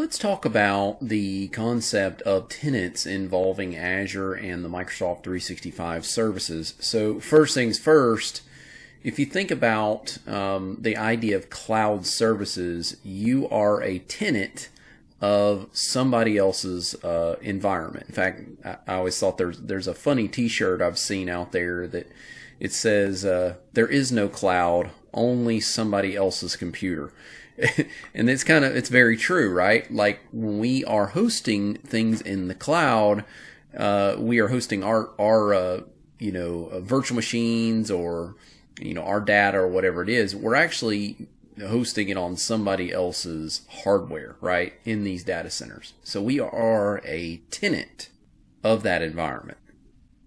Let's talk about the concept of tenants involving Azure and the Microsoft 365 services. So, first things first, if you think about um, the idea of cloud services, you are a tenant of somebody else's uh, environment. In fact, I, I, always thought there's there's a funny T-shirt I've seen out there that it says uh, there is no cloud, only somebody else's computer. and it's kind of it's very true, right? Like when we are hosting things in the cloud, uh, we are hosting our our uh, you know uh, virtual machines or you know our data or whatever it is. We're actually hosting it on somebody else's hardware, right? In these data centers. So we are a tenant of that environment.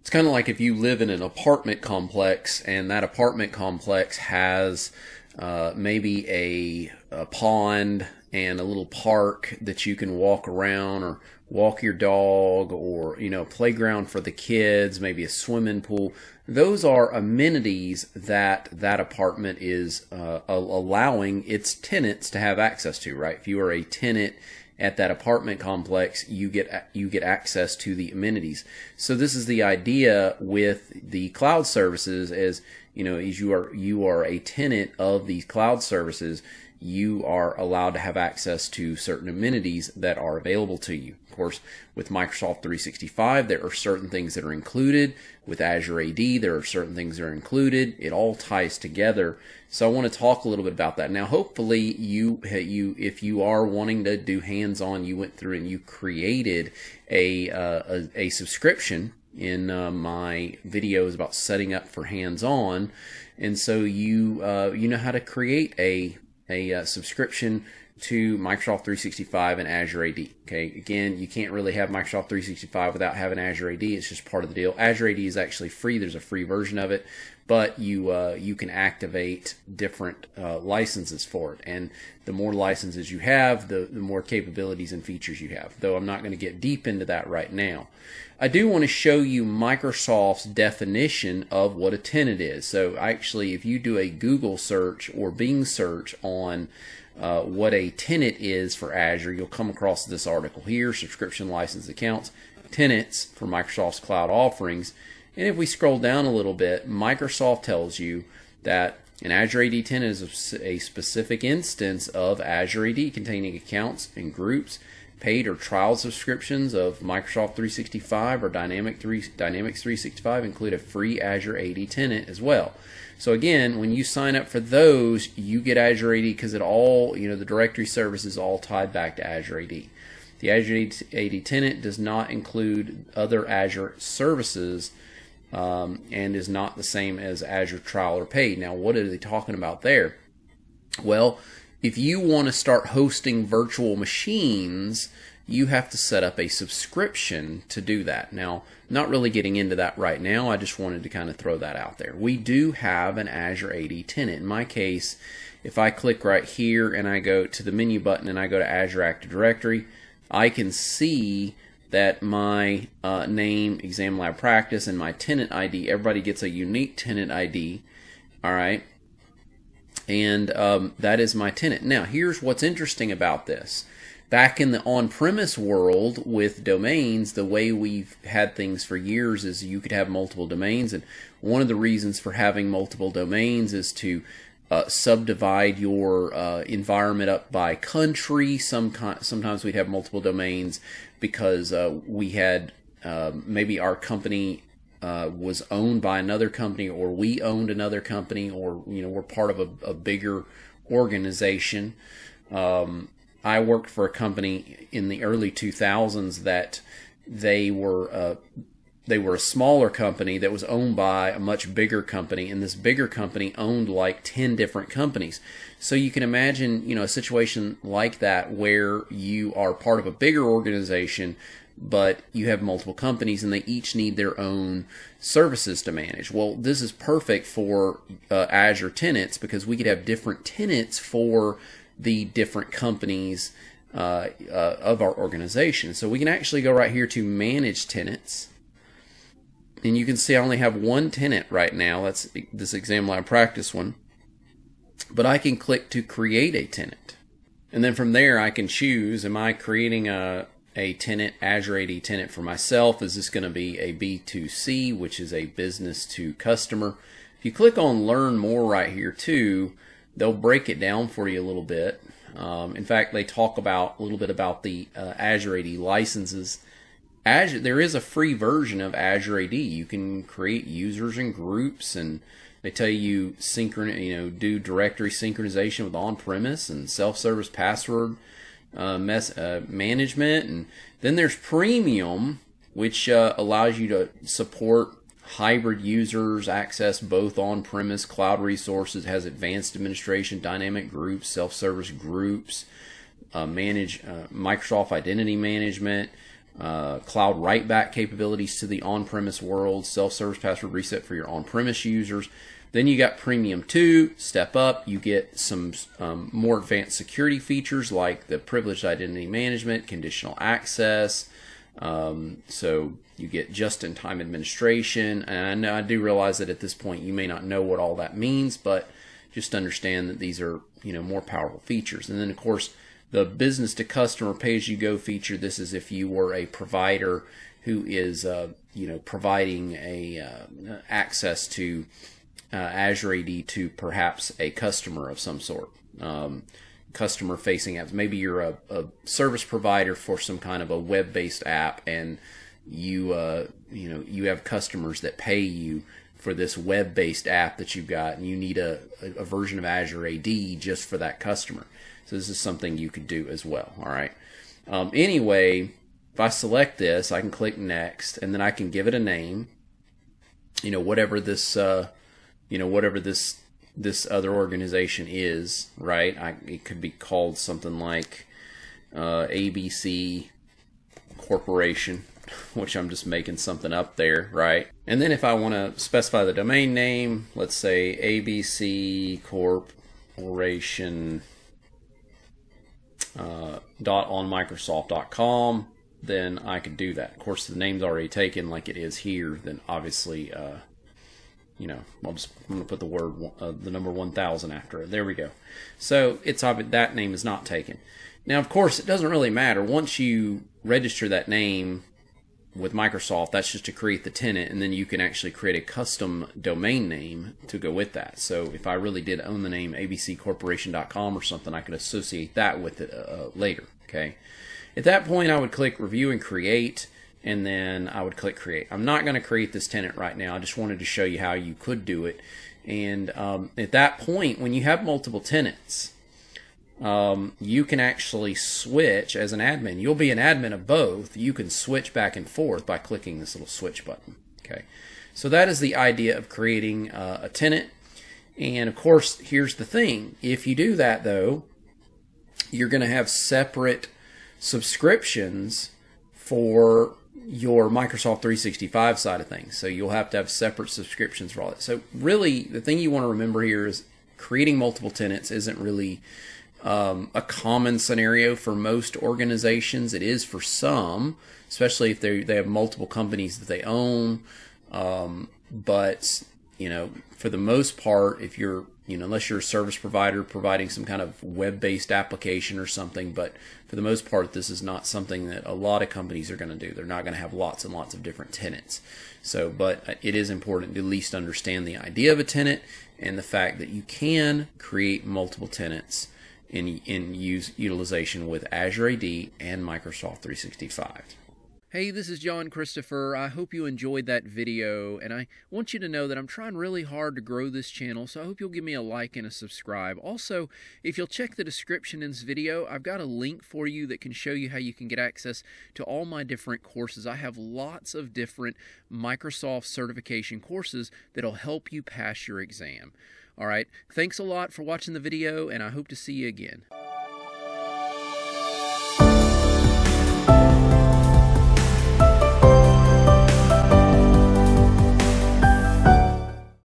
It's kind of like if you live in an apartment complex and that apartment complex has uh, maybe a, a, pond and a little park that you can walk around or walk your dog or you know playground for the kids maybe a swimming pool. Those are amenities that that apartment is uh, allowing its tenants to have access to right? If you are a tenant at that apartment complex you get you get access to the amenities so this is the idea with the cloud services is you know, as you are you are a tenant of these cloud services, you are allowed to have access to certain amenities that are available to you. Course, with Microsoft 365, there are certain things that are included. With Azure AD, there are certain things that are included. It all ties together. So I want to talk a little bit about that. Now, hopefully, you you if you are wanting to do hands-on, you went through and you created a uh, a, a subscription in uh, my videos about setting up for hands-on, and so you uh, you know how to create a a uh, subscription to Microsoft 365 and Azure AD. Okay, again, you can't really have Microsoft 365 without having Azure AD. It's just part of the deal. Azure AD is actually free. There's a free version of it, but you uh, you can activate different uh, licenses for it. And the more licenses you have, the, the more capabilities and features you have. Though I'm not going to get deep into that right now. I do want to show you Microsoft's definition of what a tenant is. So actually, if you do a Google search or Bing search on uh, what a tenant is for Azure, you'll come across this article here, subscription license accounts, tenants for Microsoft's cloud offerings. And if we scroll down a little bit, Microsoft tells you that an Azure AD tenant is a specific instance of Azure AD containing accounts and groups, paid or trial subscriptions of Microsoft 365 or Dynamic 3, Dynamics 365 include a free Azure AD tenant as well. So again, when you sign up for those, you get Azure AD because it all, you know, the directory service is all tied back to Azure AD. The Azure AD tenant does not include other Azure services um, and is not the same as Azure trial or paid. Now, what are they talking about there? Well, if you want to start hosting virtual machines, you have to set up a subscription to do that. Now, not really getting into that right now, I just wanted to kind of throw that out there. We do have an Azure AD tenant. In my case, if I click right here and I go to the menu button and I go to Azure Active Directory, I can see that my uh, name, Exam Lab Practice, and my tenant ID, everybody gets a unique tenant ID. All right. And um, that is my tenant. Now, here's what's interesting about this back in the on-premise world with domains, the way we've had things for years is you could have multiple domains, and one of the reasons for having multiple domains is to uh, subdivide your uh, environment up by country. Some sometimes we'd have multiple domains because uh, we had um, maybe our company uh, was owned by another company, or we owned another company, or you know we're part of a, a bigger organization. Um, I worked for a company in the early 2000s that they were uh, they were a smaller company that was owned by a much bigger company, and this bigger company owned like 10 different companies. So you can imagine, you know, a situation like that where you are part of a bigger organization, but you have multiple companies and they each need their own services to manage. Well, this is perfect for uh, Azure tenants because we could have different tenants for the different companies uh, uh, of our organization. So we can actually go right here to manage tenants. And you can see I only have one tenant right now. That's this exam lab practice one. But I can click to create a tenant. And then from there, I can choose, am I creating a, a tenant, Azure AD tenant for myself? Is this going to be a B2C, which is a business to customer? If you click on learn more right here too, they'll break it down for you a little bit. Um, in fact, they talk about a little bit about the uh, Azure AD licenses. Azure, there is a free version of Azure AD. You can create users and groups, and they tell you synchron, you know, do directory synchronization with on-premise and self-service password uh, mess, uh, management, and then there's Premium, which uh, allows you to support hybrid users access both on-premise cloud resources has advanced administration dynamic groups self-service groups uh, manage uh, microsoft identity management uh, cloud write back capabilities to the on-premise world self-service password reset for your on-premise users then you got premium 2 step up you get some um, more advanced security features like the privileged identity management conditional access um, so you get just-in-time administration, and I, I do realize that at this point you may not know what all that means, but just understand that these are you know more powerful features. And then of course the business to customer pay-as-you-go feature. This is if you were a provider who is uh, you know providing a uh, access to uh, Azure AD to perhaps a customer of some sort. Um, customer facing apps. Maybe you're a, a, service provider for some kind of a web based app and you uh, you know you have customers that pay you for this web based app that you've got and you need a, a, version of Azure AD just for that customer. So this is something you could do as well. All right. Um, anyway, if I select this, I can click next and then I can give it a name. You know, whatever this, uh, you know, whatever this this other organization is, right? I, it could be called something like uh, ABC Corporation, which I'm just making something up there, right? And then if I want to specify the domain name, let's say ABC Corporation uh, dot on Microsoft.com, then I could do that. Of course, the name's already taken like it is here, then obviously uh, you know, I'll just I'm gonna put the word uh, the number 1000 after it. There we go. So it's obvious that name is not taken. Now, of course, it doesn't really matter once you register that name with Microsoft. That's just to create the tenant, and then you can actually create a custom domain name to go with that. So if I really did own the name abccorporation.com or something, I could associate that with it uh, later. Okay. At that point, I would click Review and Create and then I would click create. I'm not going to create this tenant right now. I just wanted to show you how you could do it. And um, at that point, when you have multiple tenants, um, you can actually switch as an admin. You'll be an admin of both. You can switch back and forth by clicking this little switch button. Okay, so that is the idea of creating uh, a tenant. And of course, here's the thing: if you do that, though, you're going to have separate subscriptions for your Microsoft 365 side of things. So you'll have to have separate subscriptions for all that. So really, the thing you want to remember here is creating multiple tenants isn't really um, a common scenario for most organizations. It is for some, especially if they they have multiple companies that they own. Um, but you know, for the most part, if you're you know, unless you're a service provider providing some kind of web-based application or something, but for the most part, this is not something that a lot of companies are going to do. They're not going to have lots and lots of different tenants. So, but uh, it is important to at least understand the idea of a tenant and the fact that you can create multiple tenants in in use utilization with Azure AD and Microsoft 365. Hey, this is John Christopher. I hope you enjoyed that video, and I want you to know that I'm trying really hard to grow this channel, so I hope you'll give me a like and a subscribe. Also, if you'll check the description in this video, I've got a link for you that can show you how you can get access to all my different courses. I have lots of different Microsoft certification courses that'll help you pass your exam. All right, thanks a lot for watching the video, and I hope to see you again.